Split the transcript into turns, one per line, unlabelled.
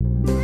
you